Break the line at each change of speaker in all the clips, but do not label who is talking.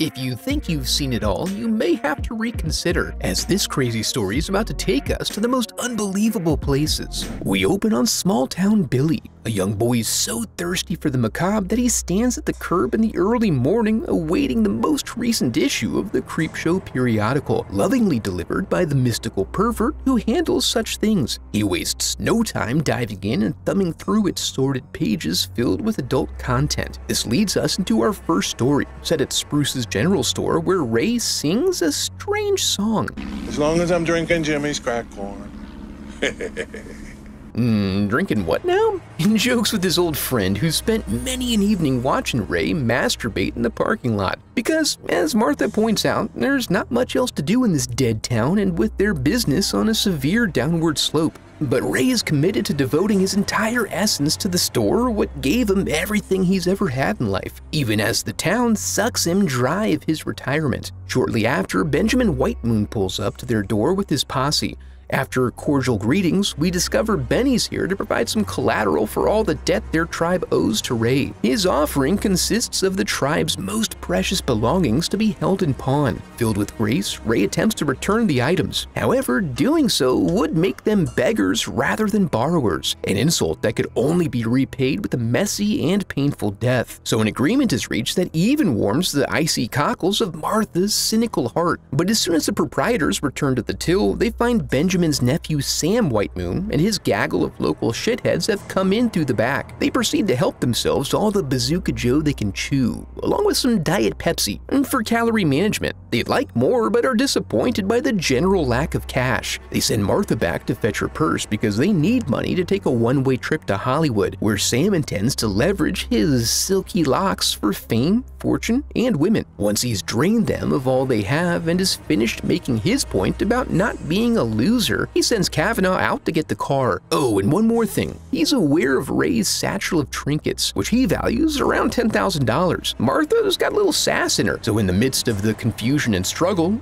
If you think you've seen it all, you may have to reconsider, as this crazy story is about to take us to the most unbelievable places. We open on small town Billy, a young boy is so thirsty for the macabre that he stands at the curb in the early morning awaiting the most recent issue of the Creepshow periodical, lovingly delivered by the mystical pervert who handles such things. He wastes no time diving in and thumbing through its sordid pages filled with adult content. This leads us into our first story, set at Spruce's General Store, where Ray sings a strange song.
As long as I'm drinking Jimmy's crack corn.
Hmm, drinking what now? In jokes with his old friend who spent many an evening watching Ray masturbate in the parking lot. Because, as Martha points out, there's not much else to do in this dead town and with their business on a severe downward slope. But Ray is committed to devoting his entire essence to the store, what gave him everything he's ever had in life, even as the town sucks him dry of his retirement. Shortly after, Benjamin Whitemoon pulls up to their door with his posse. After cordial greetings, we discover Benny's here to provide some collateral for all the debt their tribe owes to Ray. His offering consists of the tribe's most precious belongings to be held in pawn. Filled with grace, Ray attempts to return the items. However, doing so would make them beggars rather than borrowers, an insult that could only be repaid with a messy and painful death. So an agreement is reached that even warms the icy cockles of Martha's cynical heart. But as soon as the proprietors return to the till, they find Benjamin Benjamin's nephew Sam Whitemoon and his gaggle of local shitheads have come in through the back. They proceed to help themselves to all the Bazooka Joe they can chew, along with some Diet Pepsi, and for calorie management. They'd like more, but are disappointed by the general lack of cash. They send Martha back to fetch her purse because they need money to take a one-way trip to Hollywood, where Sam intends to leverage his silky locks for fame, fortune, and women. Once he's drained them of all they have and is finished making his point about not being a loser, he sends Kavanaugh out to get the car. Oh, and one more thing. He's aware of Ray's satchel of trinkets, which he values around $10,000. Martha's got a little sass in her, so in the midst of the confusion and struggle,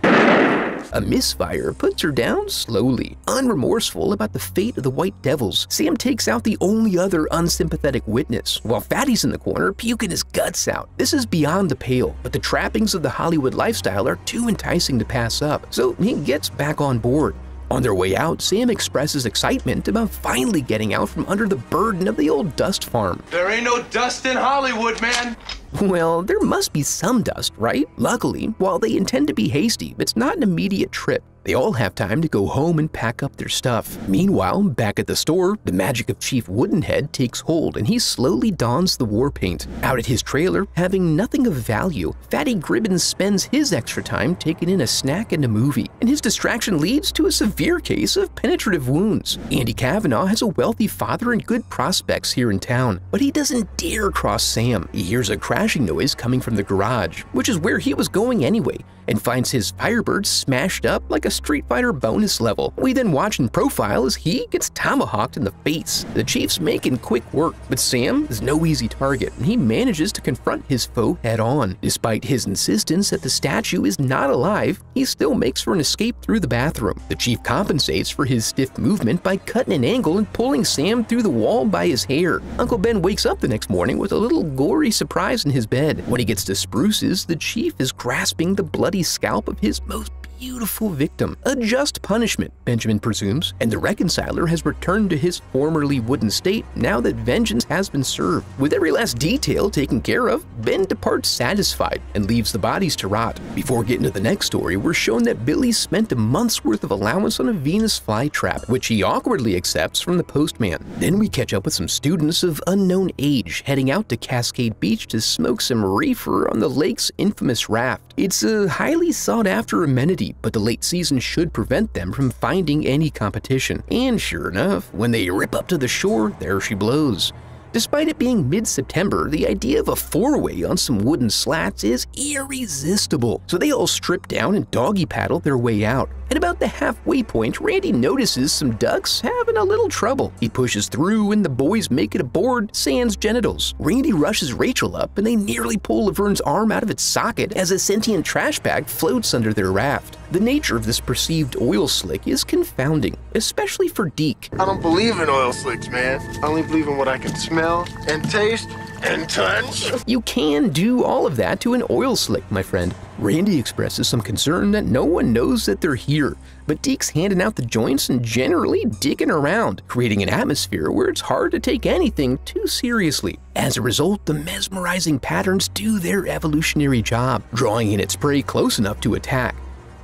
a misfire puts her down slowly. Unremorseful about the fate of the White Devils, Sam takes out the only other unsympathetic witness, while Fatty's in the corner puking his guts out. This is beyond the pale, but the trappings of the Hollywood lifestyle are too enticing to pass up, so he gets back on board. On their way out, Sam expresses excitement about finally getting out from under the burden of the old dust farm.
There ain't no dust in Hollywood, man.
Well, there must be some dust, right? Luckily, while they intend to be hasty, it's not an immediate trip. They all have time to go home and pack up their stuff. Meanwhile, back at the store, the magic of Chief Woodenhead takes hold and he slowly dons the war paint. Out at his trailer, having nothing of value, Fatty Gribbons spends his extra time taking in a snack and a movie, and his distraction leads to a severe case of penetrative wounds. Andy Kavanaugh has a wealthy father and good prospects here in town, but he doesn't dare cross Sam. He hears a crashing noise coming from the garage, which is where he was going anyway, and finds his Firebird smashed up like a Street Fighter bonus level. We then watch and profile as he gets tomahawked in the face. The Chief's making quick work, but Sam is no easy target, and he manages to confront his foe head on. Despite his insistence that the statue is not alive, he still makes for an escape through the bathroom. The Chief compensates for his stiff movement by cutting an angle and pulling Sam through the wall by his hair. Uncle Ben wakes up the next morning with a little gory surprise in his bed. When he gets to Spruce's, the Chief is grasping the bloody scalp of his most beautiful victim. A just punishment, Benjamin presumes, and the reconciler has returned to his formerly wooden state now that vengeance has been served. With every last detail taken care of, Ben departs satisfied and leaves the bodies to rot. Before getting to the next story, we're shown that Billy spent a month's worth of allowance on a Venus flytrap, which he awkwardly accepts from the postman. Then we catch up with some students of unknown age heading out to Cascade Beach to smoke some reefer on the lake's infamous raft. It's a highly sought after amenity, but the late season should prevent them from finding any competition. And sure enough, when they rip up to the shore, there she blows. Despite it being mid-September, the idea of a four-way on some wooden slats is irresistible, so they all strip down and doggy paddle their way out. At about the halfway point, Randy notices some ducks having a little trouble. He pushes through and the boys make it aboard Sans genitals. Randy rushes Rachel up and they nearly pull Laverne's arm out of its socket as a sentient trash bag floats under their raft. The nature of this perceived oil slick is confounding, especially for Deke.
I don't believe in oil slicks, man. I only believe in what I can smell and taste and touch.
You can do all of that to an oil slick, my friend. Randy expresses some concern that no one knows that they're here, but Deke's handing out the joints and generally digging around, creating an atmosphere where it's hard to take anything too seriously. As a result, the mesmerizing patterns do their evolutionary job, drawing in its prey close enough to attack.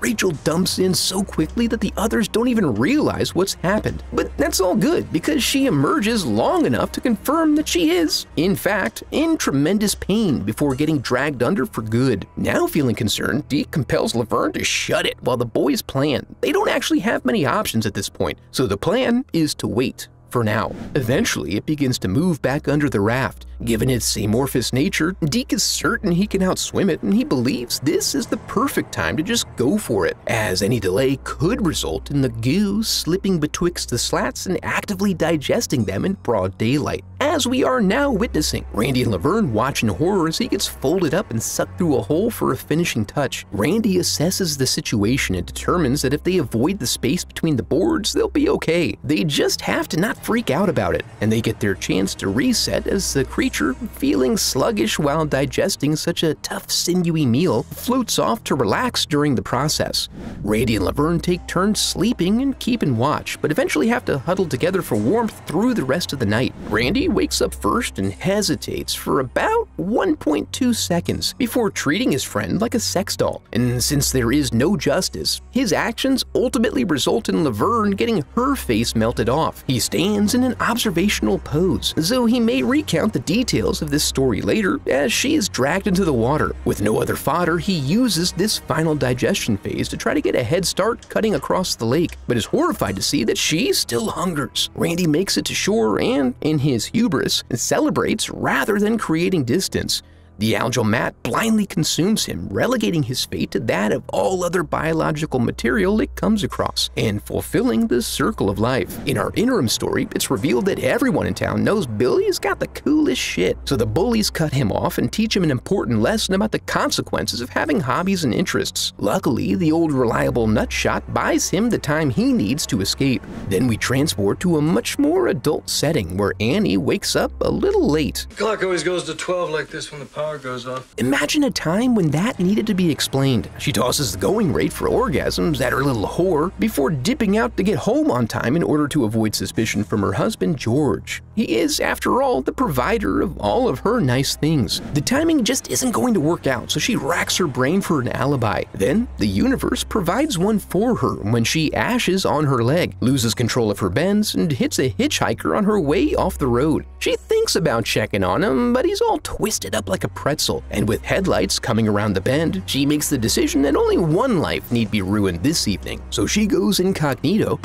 Rachel dumps in so quickly that the others don't even realize what's happened. But that's all good because she emerges long enough to confirm that she is, in fact, in tremendous pain before getting dragged under for good. Now feeling concerned, Deke compels Laverne to shut it while the boys plan. They don't actually have many options at this point, so the plan is to wait for now. Eventually, it begins to move back under the raft. Given its amorphous nature, Deke is certain he can outswim it, and he believes this is the perfect time to just go for it, as any delay could result in the goo slipping betwixt the slats and actively digesting them in broad daylight, as we are now witnessing. Randy and Laverne watch in horror as he gets folded up and sucked through a hole for a finishing touch. Randy assesses the situation and determines that if they avoid the space between the boards, they'll be okay. They just have to not freak out about it, and they get their chance to reset as the creature, feeling sluggish while digesting such a tough, sinewy meal, floats off to relax during the process. Randy and Laverne take turns sleeping and keeping watch, but eventually have to huddle together for warmth through the rest of the night. Randy wakes up first and hesitates for about 1.2 seconds before treating his friend like a sex doll. And since there is no justice, his actions ultimately result in Laverne getting her face melted off. He stands in an observational pose, so he may recount the details of this story later as she is dragged into the water. With no other fodder, he uses this final digestion phase to try to get a head start cutting across the lake, but is horrified to see that she still hungers. Randy makes it to shore and, in his hubris, celebrates rather than creating distance. The algal mat blindly consumes him, relegating his fate to that of all other biological material it comes across, and fulfilling the circle of life. In our interim story, it's revealed that everyone in town knows Billy's got the coolest shit, so the bullies cut him off and teach him an important lesson about the consequences of having hobbies and interests. Luckily, the old reliable nutshot buys him the time he needs to escape. Then we transport to a much more adult setting where Annie wakes up a little late.
The Clock always goes to 12 like this when the power goes off.
Imagine a time when that needed to be explained. She tosses the going rate for orgasms at her little whore before dipping out to get home on time in order to avoid suspicion from her husband, George. He is, after all, the provider of all of her nice things. The timing just isn't going to work out, so she racks her brain for an alibi. Then, the universe provides one for her when she ashes on her leg, loses control of her bends, and hits a hitchhiker on her way off the road. She thinks about checking on him, but he's all twisted up like a pretzel, and with headlights coming around the bend, she makes the decision that only one life need be ruined this evening. So she goes incognito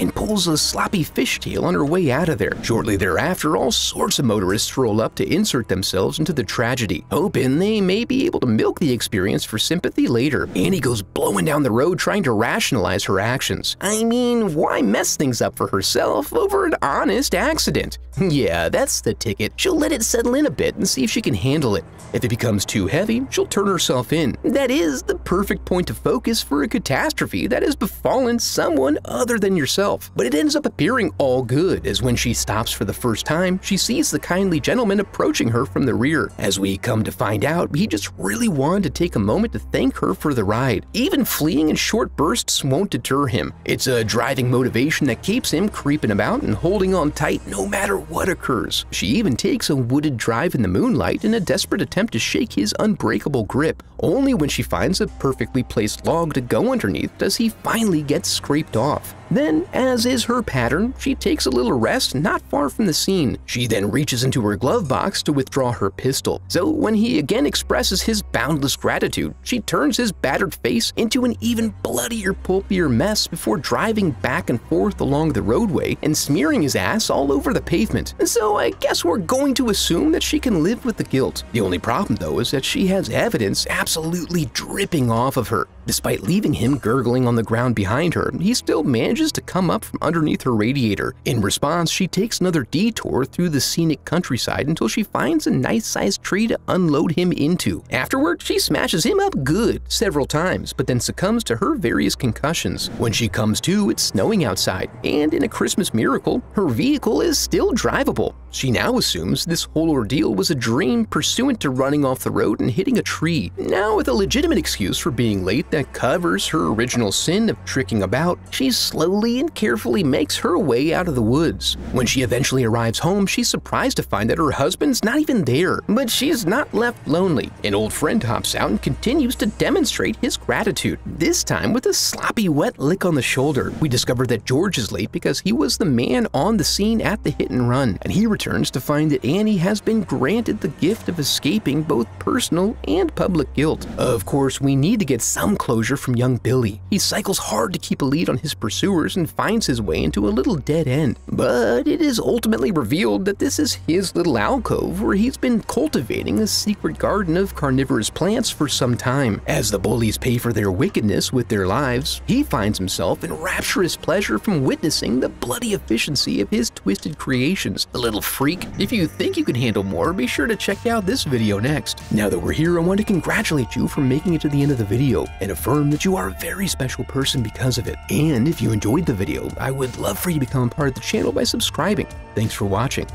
and pulls a sloppy fishtail on her way out of there. Shortly thereafter, all sorts of motorists roll up to insert themselves into the tragedy, hoping they may be able to milk the experience for sympathy later. Annie goes blowing down the road trying to rationalize her actions. I mean, why mess things up for herself over an honest accident? yeah, that's the ticket. She'll let it settle in a bit and see if she can handle it. If it becomes too heavy, she'll turn herself in. That is the perfect point of focus for a catastrophe that has befallen someone other than yourself. But it ends up appearing all good, as when she stops for the first time, she sees the kindly gentleman approaching her from the rear. As we come to find out, he just really wanted to take a moment to thank her for the ride. Even fleeing in short bursts won't deter him. It's a driving motivation that keeps him creeping about and holding on tight no matter what occurs. She even takes a wooded drive in the moonlight in a desperate attempt to shake his unbreakable grip. Only when she finds a perfectly placed log to go underneath does he finally get scraped off. Then, as is her pattern, she takes a little rest not far from the scene. She then reaches into her glove box to withdraw her pistol. So when he again expresses his boundless gratitude, she turns his battered face into an even bloodier, pulpier mess before driving back and forth along the roadway and smearing his ass all over the pavement. So I guess we're going to assume that she can live with the guilt. The only problem though is that she has evidence absolutely dripping off of her. Despite leaving him gurgling on the ground behind her, he still manages to come up from underneath her radiator. In response, she takes another detour through the scenic countryside until she finds a nice sized tree to unload him into. Afterward, she smashes him up good several times, but then succumbs to her various concussions. When she comes to, it's snowing outside, and in a Christmas miracle, her vehicle is still drivable. She now assumes this whole ordeal was a dream pursuant to running off the road and hitting a tree. Now, with a legitimate excuse for being late that covers her original sin of tricking about, she slowly and carefully makes her way out of the woods. When she eventually arrives home, she's surprised to find that her husband's not even there. But she's not left lonely. An old friend hops out and continues to demonstrate his gratitude, this time with a sloppy wet lick on the shoulder. We discover that George is late because he was the man on the scene at the hit and run, and he returns to find that Annie has been granted the gift of escaping both personal and public guilt. Of course, we need to get some closure from young Billy. He cycles hard to keep a lead on his pursuers and finds his way into a little dead end. But it is ultimately revealed that this is his little alcove where he's been cultivating a secret garden of carnivorous plants for some time. As the bullies pay for their wickedness with their lives, he finds himself in rapturous pleasure from witnessing the bloody efficiency of his twisted creations. The little freak. If you think you can handle more, be sure to check out this video next. Now that we're here, I want to congratulate you for making it to the end of the video and affirm that you are a very special person because of it. And if you enjoyed the video, I would love for you to become part of the channel by subscribing. Thanks for watching.